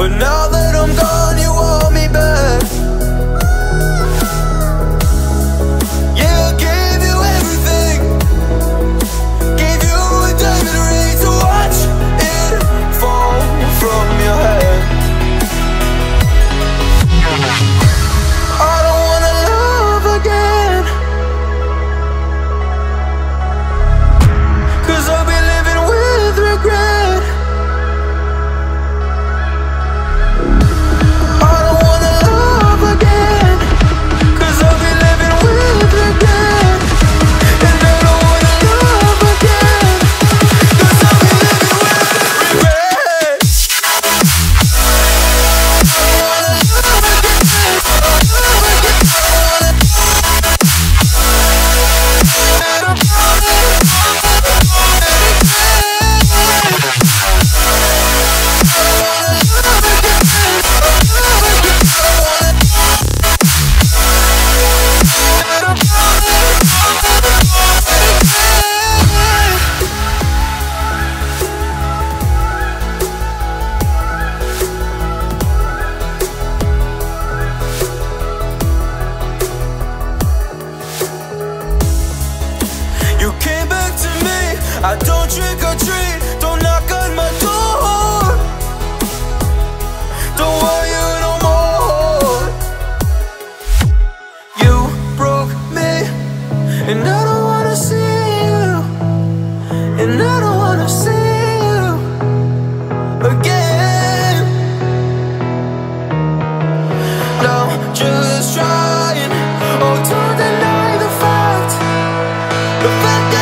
But now that I'm gone I don't trick or treat, don't knock on my door. Don't want you no more. You broke me, and I don't wanna see you, and I don't wanna see you again. No, just trying, oh, to deny the fact, the fact